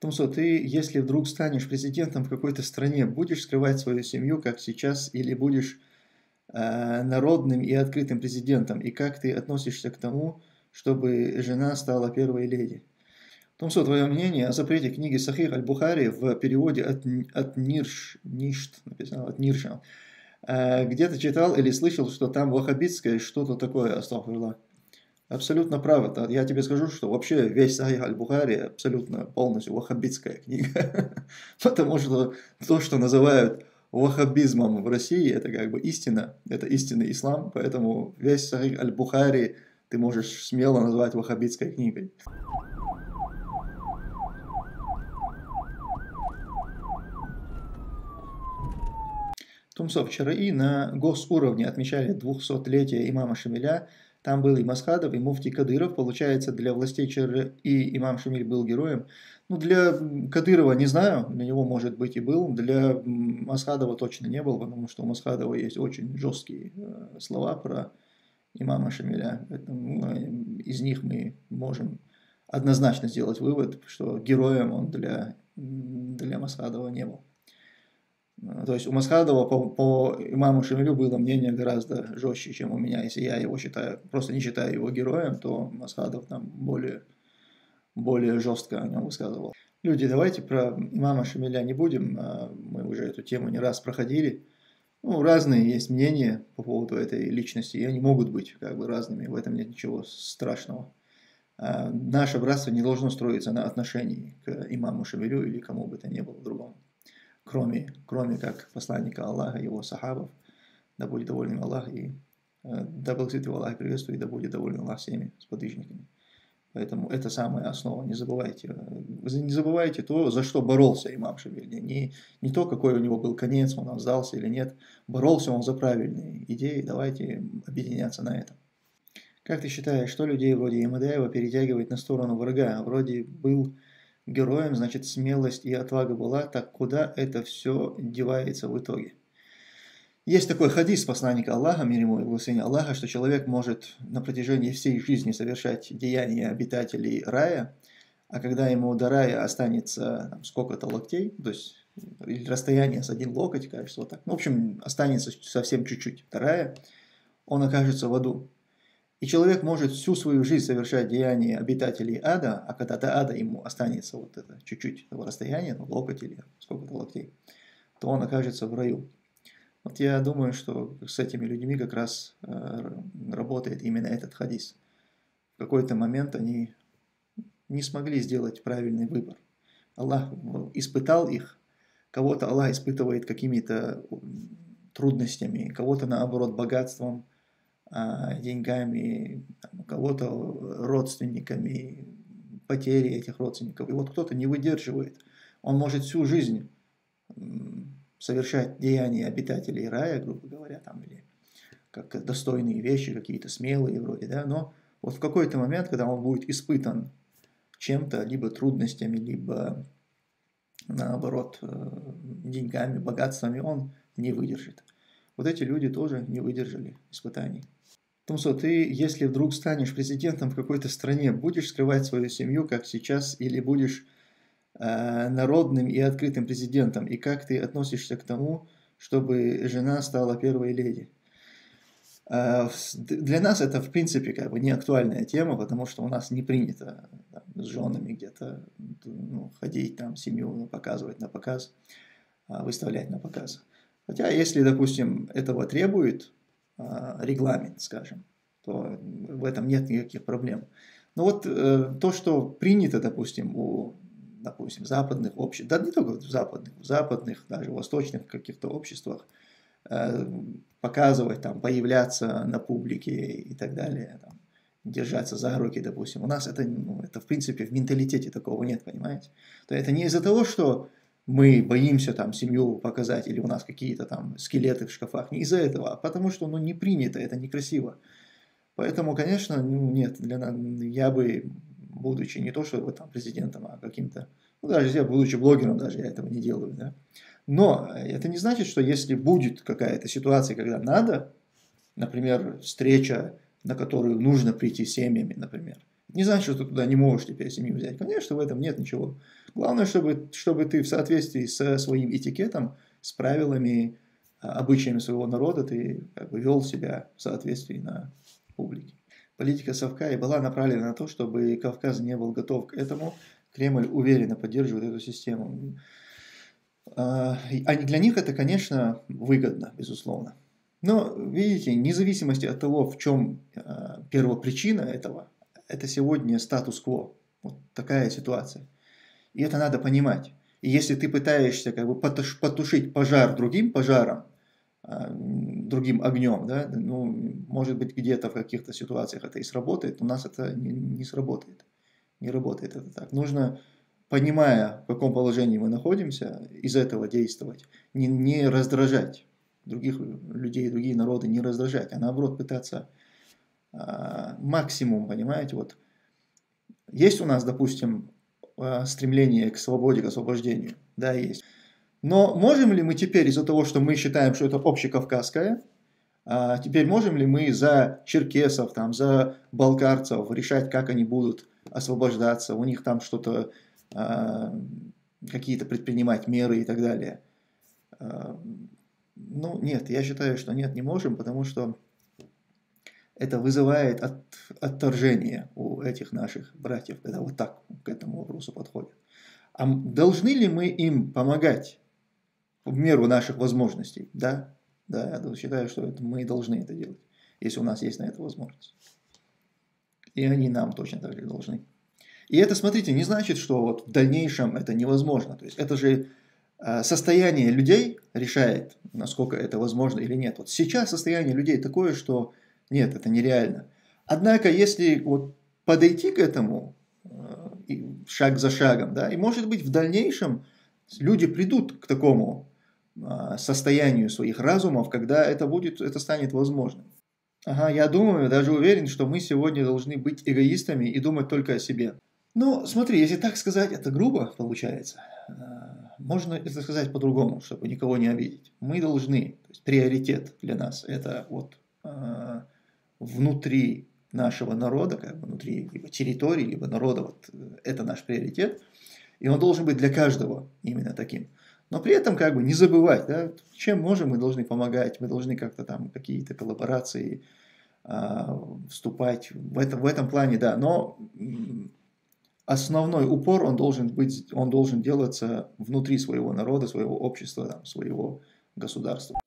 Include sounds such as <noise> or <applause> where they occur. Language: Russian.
Тумсо, ты, если вдруг станешь президентом в какой-то стране, будешь скрывать свою семью, как сейчас, или будешь э, народным и открытым президентом? И как ты относишься к тому, чтобы жена стала первой леди? Тумсо, твое мнение о запрете книги Сахих Аль-Бухари в переводе от, от Нирш, Ништ, написано, от Нирша. Э, где-то читал или слышал, что там ваххабитское что-то такое, астахфирулlah. Абсолютно правы. Я тебе скажу, что вообще весь Сахих Аль-Бухари абсолютно полностью ваххабитская книга. <laughs> Потому что то, что называют ваххабизмом в России, это как бы истина, это истинный ислам, поэтому весь Сахих Аль-Бухари ты можешь смело назвать ваххабитской книгой. Тумсо вчера и на госуровне отмечали 200-летие имама Шамиля, там был и Масхадов, и Муфти Кадыров. Получается, для властей ЧР и имам Шамиль был героем. Ну, для Кадырова не знаю, для него, может быть, и был. Для Масхадова точно не был, потому что у Масхадова есть очень жесткие э, слова про имама Шамиля. Из них мы можем однозначно сделать вывод, что героем он для, для Масхадова не был. То есть у Масхадова по, по имаму Шамилю было мнение гораздо жестче, чем у меня. Если я его считаю, просто не считаю его героем, то Масхадов там более, более жестко о нем высказывал. Люди, давайте про имама Шамиля не будем, а мы уже эту тему не раз проходили. Ну, разные есть мнения по поводу этой личности, и они могут быть как бы разными, в этом нет ничего страшного. А наше братство не должно строиться на отношении к имаму Шамилю или кому бы то ни было другому кроме, кроме как посланника Аллаха, его сахабов, да будет доволен Аллах и э, да благословит его Аллах приветствует, и да будет доволен Аллах всеми сподвижниками. Поэтому это самая основа, не забывайте. Не забывайте то, за что боролся имам Шабиль. Не, не то, какой у него был конец, он сдался или нет. Боролся он за правильные идеи, давайте объединяться на этом. Как ты считаешь, что людей вроде Имадаева перетягивает на сторону врага? Вроде был героем, значит смелость и отвага была, так куда это все девается в итоге? Есть такой хадис посланника Аллаха, мир ему и благословение Аллаха, что человек может на протяжении всей жизни совершать деяния обитателей рая, а когда ему до рая останется сколько-то локтей, то есть или расстояние с один локоть, кажется, вот так. Ну, в общем, останется совсем чуть-чуть до рая, он окажется в аду. И человек может всю свою жизнь совершать деяния обитателей ада, а когда до ада ему останется вот это чуть-чуть того расстояния, ну, локоть или сколько-то локтей, то он окажется в раю. Вот я думаю, что с этими людьми как раз э, работает именно этот хадис. В какой-то момент они не смогли сделать правильный выбор. Аллах испытал их, кого-то Аллах испытывает какими-то трудностями, кого-то наоборот богатством – а, деньгами, кого-то родственниками, потери этих родственников. И вот кто-то не выдерживает. Он может всю жизнь совершать деяния обитателей рая, грубо говоря, там, или как достойные вещи, какие-то смелые вроде, да, но вот в какой-то момент, когда он будет испытан чем-то, либо трудностями, либо наоборот э, деньгами, богатствами, он не выдержит. Вот эти люди тоже не выдержали испытаний. Тумсо, ты, если вдруг станешь президентом в какой-то стране, будешь скрывать свою семью, как сейчас, или будешь э, народным и открытым президентом? И как ты относишься к тому, чтобы жена стала первой леди? Э, для нас это, в принципе, как бы не актуальная тема, потому что у нас не принято там, с женами где-то ну, ходить, там, семью показывать на показ, а, выставлять на показ. Хотя, если, допустим, этого требует регламент, скажем, то в этом нет никаких проблем. Но вот э, то, что принято, допустим, у допустим, западных обществ, да не только в западных, в западных, даже в восточных каких-то обществах, э, показывать, там, появляться на публике и так далее, там, держаться за руки, допустим. У нас это, ну, это в принципе в менталитете такого нет, понимаете? То это не из-за того, что мы боимся там семью показать, или у нас какие-то там скелеты в шкафах. Не из-за этого, а потому что ну, не принято, это некрасиво. Поэтому, конечно, ну, нет, для, я бы, будучи не то, что там президентом, а каким-то, ну, даже я, будучи блогером, даже я этого не делаю, да. Но это не значит, что если будет какая-то ситуация, когда надо, например, встреча, на которую нужно прийти семьями, например, Не значит, что ты туда не можешь теперь семью взять. Конечно, в этом нет ничего. Главное, чтобы, чтобы ты в соответствии со своим этикетом, с правилами, а, обычаями своего народа, ты как бы вел себя в соответствии на публике. Политика Совка и была направлена на то, чтобы Кавказ не был готов к этому. Кремль уверенно поддерживает эту систему. А, а для них это, конечно, выгодно, безусловно. Но, видите, независимости от того, в чем а, первопричина этого, это сегодня статус-кво. Вот такая ситуация. И это надо понимать. И если ты пытаешься как бы потушить пожар другим пожаром, а, другим огнем, да, ну, может быть, где-то в каких-то ситуациях это и сработает, у нас это не, не сработает. Не работает это так. Нужно, понимая, в каком положении мы находимся, из этого действовать. Не, не раздражать других людей, другие народы, не раздражать, а наоборот пытаться максимум, понимаете, вот. Есть у нас, допустим, а, стремление к свободе, к освобождению, да, есть. Но можем ли мы теперь из-за того, что мы считаем, что это общекавказское, а теперь можем ли мы за черкесов, там, за балкарцев решать, как они будут освобождаться, у них там что-то, а, какие-то предпринимать меры и так далее? А, ну, нет, я считаю, что нет, не можем, потому что это вызывает от, отторжение у этих наших братьев, когда вот так к этому вопросу подходят. А должны ли мы им помогать? в меру наших возможностей. Да, да, я считаю, что это, мы должны это делать, если у нас есть на это возможность. И они нам точно так же должны. И это, смотрите, не значит, что вот в дальнейшем это невозможно. То есть это же а, состояние людей решает, насколько это возможно или нет. Вот сейчас состояние людей такое, что нет, это нереально. Однако, если вот подойти к этому а, шаг за шагом, да, и может быть в дальнейшем люди придут к такому а, состоянию своих разумов, когда это будет, это станет возможным. Ага, я думаю, даже уверен, что мы сегодня должны быть эгоистами и думать только о себе. Ну, смотри, если так сказать, это грубо получается. А, можно это сказать по-другому, чтобы никого не обидеть. Мы должны, то есть приоритет для нас, это вот э, внутри нашего народа, как бы внутри либо территории, либо народа, вот это наш приоритет. И он должен быть для каждого именно таким. Но при этом как бы не забывать, да, чем можем, мы должны помогать, мы должны как-то там какие-то коллаборации а, вступать в, это, в этом плане, да. Но основной упор он должен быть, он должен делаться внутри своего народа, своего общества, там, своего государства.